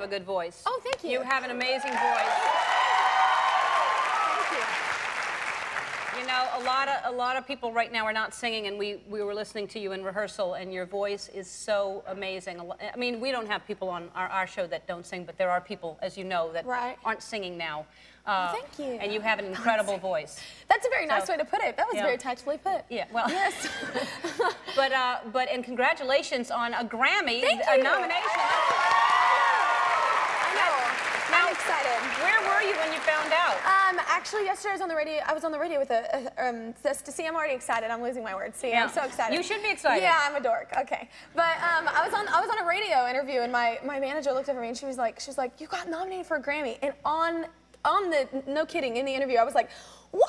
have a good voice. Oh, thank you. You have an amazing voice. Thank you. You know, a lot of a lot of people right now are not singing, and we we were listening to you in rehearsal, and your voice is so amazing. I mean, we don't have people on our, our show that don't sing, but there are people, as you know, that Right. aren't singing now. Uh, thank you. And you have an incredible voice. That's a very nice way to put it. That was Yeah. very tactfully put. Yeah, well, Yes. but uh, but and congratulations on a Grammy, Thank a you. nomination. I know. Now- I'm excited. Where were you when you found out? Um, actually, yesterday I was on the radio. I was on the radio with a, a um, to see. I'm already excited. I'm losing my words. See, Yeah. I'm so excited. You should be excited. Yeah, I'm a dork. Okay, but um, I was on I was on a radio interview, and my my manager looked over me and she was like, she was like, you got nominated for a Grammy, and on on the no kidding in the interview, I was like, wow.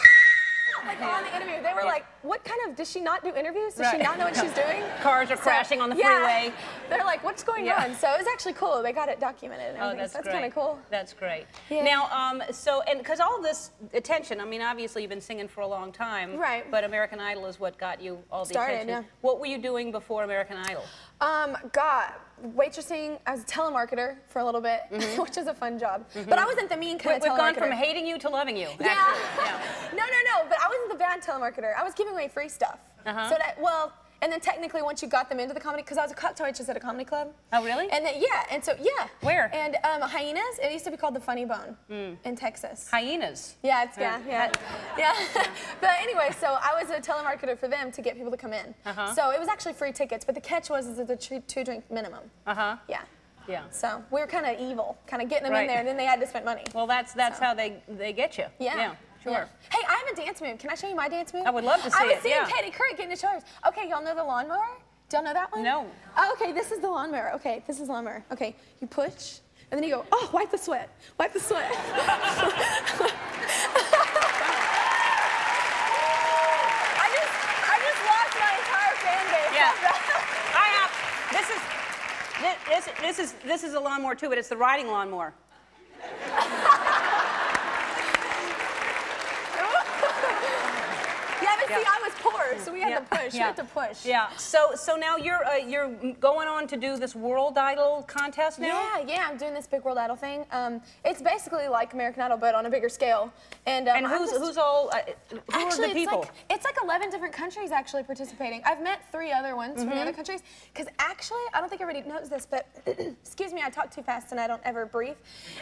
Like on the interview, they were like, "What kind of? Does she not do interviews? Does she not know what she's doing?" Cars are So, crashing on the yeah. freeway. They're like, "What's going Yeah. on?" So it was actually cool. They got it documented and Oh, that's so that's kind of cool. That's great. Yeah. Now, um, so and because all this attention, I mean, obviously you've been singing for a long time, Right. But American Idol is what got you all the Started, attention. yeah. What were you doing before American Idol? Um, God, waitressing. I was a telemarketer for a little bit, which is a fun job. But I wasn't the mean Mm-hmm. We, kind of have gone from hating you to loving you. yeah. Yeah. no, no, no. But I wasn't the bad telemarketer. I was giving away free stuff. Uh-huh. So that well. And then technically, once you got them into the comedy, because I was a cocktail waitress at a comedy club. Oh, really? And then yeah, and so yeah. Where? And um, hyenas. It used to be called the Funny Bone in Texas. Hyenas. Yeah, it's yeah, Yeah. yeah, yeah. but anyway, so I was a telemarketer for them to get people to come in. Uh-huh. So it was actually free tickets, but the catch was is the a two drink minimum. Uh huh. Yeah. Yeah. So we were kind of evil, kind of getting them Right. in there, and then they had to spend money. Well, that's that's So. how they they get you. yeah. Yeah. Sure. yeah. Hey, I have a dance move. Can I show you my dance move? I would love to see it. I was it, seeing yeah. Katie Couric getting into yours. Okay, y'all know the lawnmower? Do y'all know that one? No. Oh, okay, this is the lawnmower. Okay, this is the lawnmower. Okay, you push, and then you go, oh, wipe the sweat. Wipe the sweat. I just, I just lost my entire fan base. Yeah. I have. This is. This, this, this is this is a lawnmower too, but it's the riding lawnmower. Yeah, see, I was so we had to push. We Yeah. had to push. Yeah. So so now you're uh, you're going on to do this World Idol contest now. Yeah, yeah, I'm doing this Big World Idol thing. Um, it's basically like American Idol, but on a bigger scale. And, um, And who's just- who's all uh, who Actually, are the people? It's like, it's like 11 different countries actually participating. I've met three other ones from Mm-hmm. the other countries. Because actually, I don't think everybody knows this, but excuse me, I talk too fast and I don't ever breathe.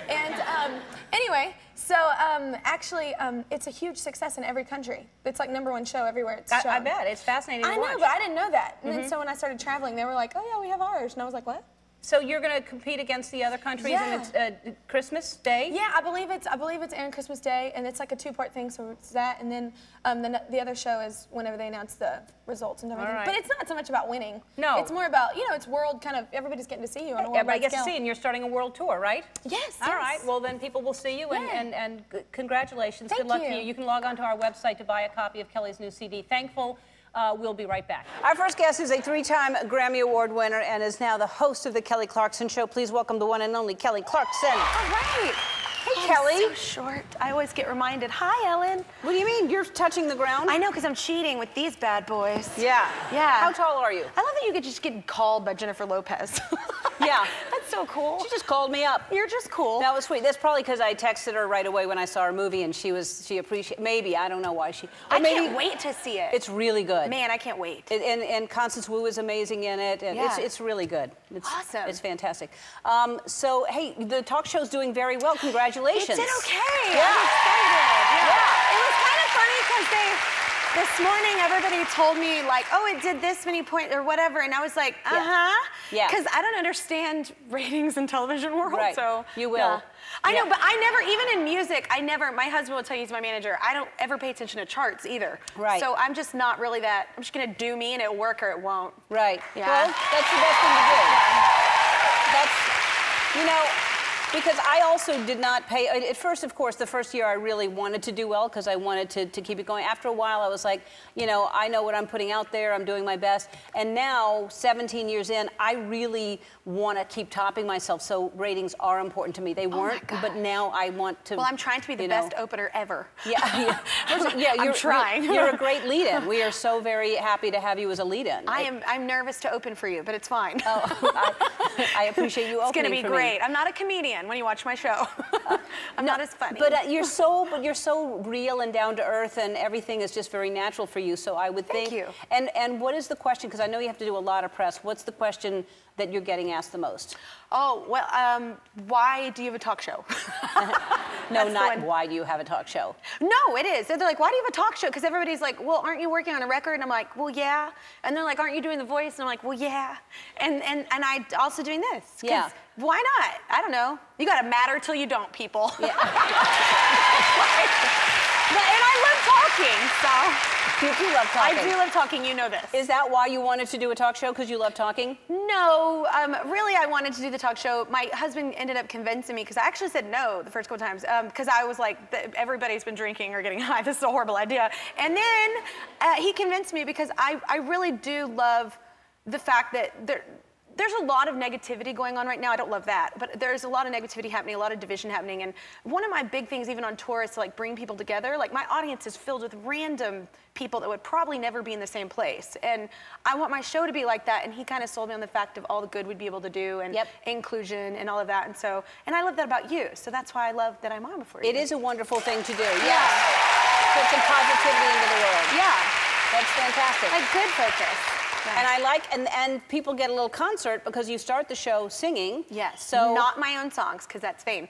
And um, anyway, so um, actually, um, it's a huge success in every country. It's like number one show everywhere it's I, shown. I bet it's fascinating. To I know, but I didn't know that. And Mm-hmm. then so when I started traveling, they were like, "Oh yeah, we have ours," and I was like, "What?" So you're going to compete against the other countries, and it's uh, Christmas Day. Yeah, I believe it's I believe it's Aaron Christmas Day, and it's like a two-part thing. So it's that, and then um, the the other show is whenever they announce the results and everything. right. But it's not so much about winning. No. it's more about you know it's world kind of everybody's getting to see you on a world Everybody gets scale. to see, and you're starting a world tour, right? Yes. All yes. right. Well, then people will see you, and, Yeah. and, and g- congratulations. Thank Good luck to you. you. You can log on to our website to buy a copy of Kelly's new CD, Thankful. Uh, we'll be right back. Our first guest is a three-time Grammy Award winner and is now the host of the Kelly Clarkson Show. Please welcome the one and only Kelly Clarkson. All right. Kelly. so short. I always get reminded. Hi, Ellen. What do you mean? You're touching the ground? I know, because I'm cheating with these bad boys. Yeah. Yeah. How tall are you? I love that you could just get called by Jennifer Lopez. Yeah. That's so cool. She just called me up. You're just cool. That was sweet. That's probably because I texted her right away when I saw her movie, and she was she appreciated. Maybe I don't know why she. I maybe can't wait to see it. It's really good. Man, I can't wait. And, and, and Constance Wu is amazing in it, and it's, it's really good. It's, Awesome. It's fantastic. Um, so, hey, the talk show's doing very well. Congratulations. It did okay. Yeah. I'm excited. Yeah. It was kind of funny because they, this morning, everybody told me like, oh, it did this many points or whatever, and I was like, uh huh. Yeah. Because I don't understand ratings in television world, Right. so You will. yeah. I Yeah. know, but I never, even in music, I never. My husband will tell you he's my manager. I don't ever pay attention to charts either. Right. So I'm just not really that. I'm just gonna do me, and it'll work or it won't. Right. Yeah. Well, that's the best thing to do. That's, you know, because I also did not pay. At first, of course, the first year I really wanted to do well because I wanted to, to keep it going. After a while, I was like, you know, I know what I'm putting out there. I'm doing my best. And now, 17 years in, I really want to keep topping myself. So ratings are important to me. They oh weren't, God. but now I want to. Well, I'm trying to be the you know- best opener ever. Yeah, yeah. First- yeah, I'm you're, trying. You're, you're a great lead-in. We are so very happy to have you as a lead-in. I am. I'm nervous to open for you, but it's fine. Oh, I, I appreciate you it's gonna be for me. great. I'm not a comedian when you watch my show. I'm not as funny. But uh, you're so, but you're so real and down to earth, and everything is just very natural for you. So I would Thank think. you. And and what is the question? Because I know you have to do a lot of press. What's the question that you're getting asked the most? oh well, um, why do you have a talk show? No, That's not why do you have a talk show? No, it is. They're like, why do you have a talk show? Because everybody's like, well, aren't you working on a record? And I'm like, well, yeah. And they're like, aren't you doing the voice? And I'm like, well, yeah. And and and I also doing this. Yeah. Why not? I don't know. You got to matter till you don't, people. Yeah. But- and I love talking, so You do love I talking. do love talking. You know this. Is that why you wanted to do a talk show? Because you love talking? No, um, really, I wanted to do the talk show. My husband ended up convincing me because I actually said no the first couple times because I was like, everybody's been drinking or getting high. This is a horrible idea. And then uh, he convinced me because I, I really do love the fact that there. There's a lot of negativity going on right now. I don't love that, but there's a lot of negativity happening, a lot of division happening. And one of my big things, even on tour, is to like bring people together. Like my audience is filled with random people that would probably never be in the same place. And I want my show to be like that. And he kind of sold me on the fact of all the good we'd be able to do and Yep. inclusion and all of that. And so, and I love that about you. So that's why I love that I'm on before you. It is a wonderful thing to do. Yes. Put some positivity into the world. Yeah. That's fantastic. Like good focus. And I like, and, and people get a little concert because you start the show singing. Yes. So not my own songs because that's fame.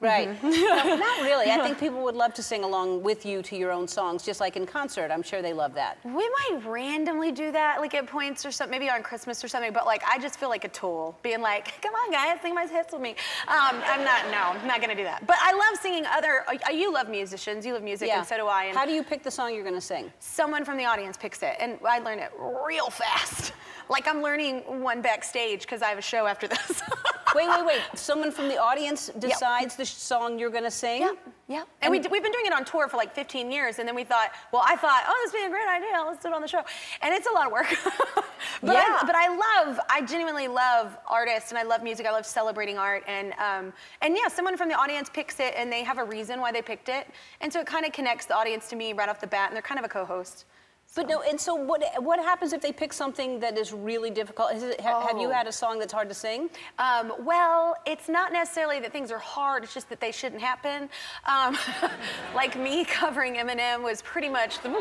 Right. no, not really. I think people would love to sing along with you to your own songs, just like in concert. I'm sure they love that. We might randomly do that, like at points or something, maybe on Christmas or something. But like, I just feel like a tool, being like, "Come on, guys, sing my hits with me." Um, I'm not. No, I'm not gonna do that. But I love singing other. Uh, you love musicians. You love music, and so do I. And How do you pick the song you're going to sing? someone from the audience picks it, and I learn it real fast. Like I'm learning one backstage because I have a show after this. Wait, wait, wait. Someone from the audience decides the song you're going to sing? Yeah, yeah. And, we, d- we've been doing it on tour for like 15 years, and then we thought, well, I thought, oh, this would be a great idea. Let's do it on the show. And it's a lot of work. but, Yeah. I, but I love, I genuinely love artists, and I love music. I love celebrating art. And, um, and yeah, someone from the audience picks it, and they have a reason why they picked it. And so it kind of connects the audience to me right off the bat, and they're kind of a co-host. But no, and so what, what happens if they pick something that is really difficult? Is it, ha- Have you Oh. had a song that's hard to sing? Um, well, it's not necessarily that things are hard, it's just that they shouldn't happen. Um, like me covering Eminem was pretty much the.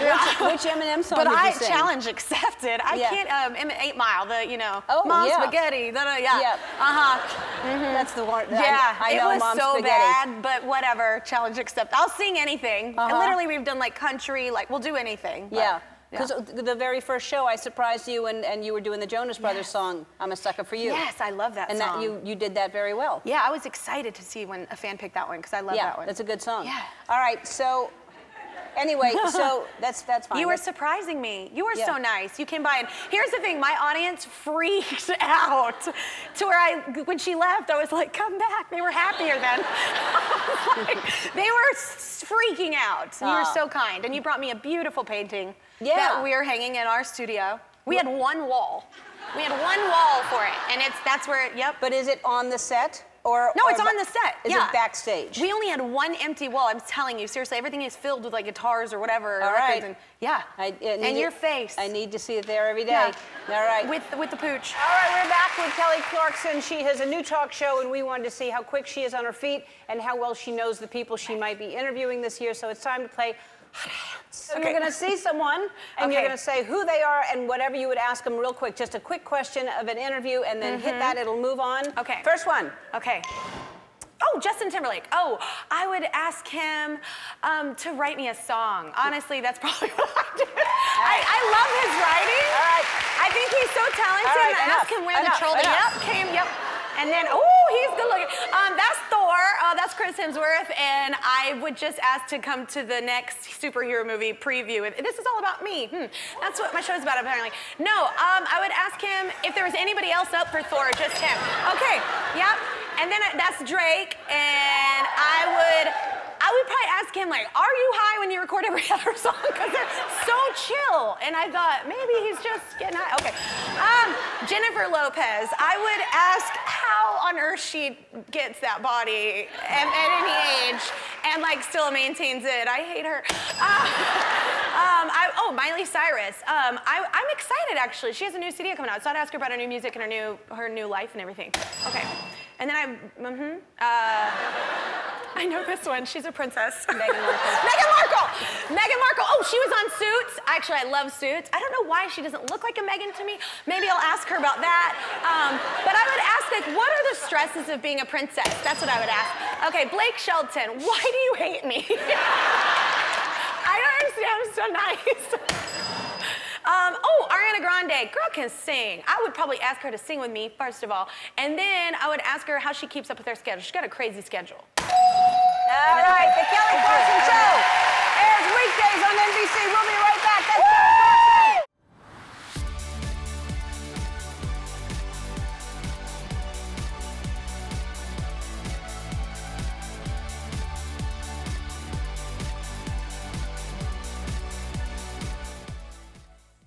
Which, which Eminem song But I sing? challenge accepted. I Yeah. can't. Um, Eight Mile, the you know, Oh, mom yeah. spaghetti. Da, da, yeah. Yeah. Uh huh. That's the one. Yeah. I, it know was Mom so Spaghetti. bad, but whatever. Challenge accepted. I'll sing anything. And Uh-huh. And literally, we've done like country. Like we'll do anything. but, Yeah. yeah. Because the very first show, I surprised you, and, and you were doing the Jonas Brothers Yes. song, "I'm a Sucker for You." Yes, I love that and song. that you you did that very well. Yeah, I was excited to see when a fan picked that one because I love yeah, that one. that's a good song. Yeah. All right, so anyway, so that's that's fine. You were surprising me. You were Yeah. so nice. You came by, and here's the thing: my audience freaked out to where I, when she left, I was like, "Come back." They were happier then. Like, they were freaking out. You were Oh. so kind, and you brought me a beautiful painting Yeah. that we are hanging in our studio. We had one wall. We had one wall for it, and it's that's where. It, yep. But is it on the set or? No, or it's on the set. Is yeah. it backstage? We only had one empty wall. I'm telling you, seriously, everything is filled with like guitars or whatever. All right. And, yeah. I, I and your it- face. I need to see it there every day. Yeah. All right. With with the pooch. All right, we're back with Kelly Clarkson. She has a new talk show, and we wanted to see how quick she is on her feet and how well she knows the people she might be interviewing this year. So it's time to play. So Okay. you're going to see someone, and you're going to say who they are and whatever you would ask them real quick. Just a quick question of an interview, and then hit that. It'll move on. Mm-hmm. Okay. First one. Okay. Oh, Justin Timberlake. Oh, I would ask him um, to write me a song. Honestly, that's probably what I do. I, I love his writing. All right. I think he's so talented. All right, I enough, ask him where enough, the troll. enough. Yep, came. Yep. And then, oh, he's good looking. Um, that's Thor. Uh, that's Chris Hemsworth, and I would just ask to come to the next superhero movie preview. This is all about me. Hmm. That's what my show is about, apparently. No, um, I would ask him if there was anybody else up for Thor, just him. Okay, yep. And then I, that's Drake, and I would. I would probably ask him like, "Are you high when you record every other song?" Because they're so chill. And I thought maybe he's just getting high. Okay. Um, Jennifer Lopez. I would ask how on earth she gets that body at, at any age and like still maintains it. I hate her. Uh, um, I, oh, Miley Cyrus. Um, I, I'm excited actually. She has a new CD coming out, so I'd ask her about her new music and her new her new life and everything. Okay. And then I, mm-hmm. Uh, I know this one. She's a princess. Meghan Markle. Meghan Markle. Meghan Markle. Oh, she was on Suits. Actually, I love Suits. I don't know why she doesn't look like a Meghan to me. Maybe I'll ask her about that. Um, but I would ask, like, what are the stresses of being a princess? That's what I would ask. Okay, Blake Shelton. Why do you hate me? I don't understand. I'm so nice. Um, oh, Ariana Grande, girl can sing. I would probably ask her to sing with me, first of all. And then I would ask her how she keeps up with her schedule. She's got a crazy schedule. All right, the Kelly